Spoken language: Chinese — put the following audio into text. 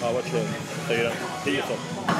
啊，我请问，哎呀，第一个。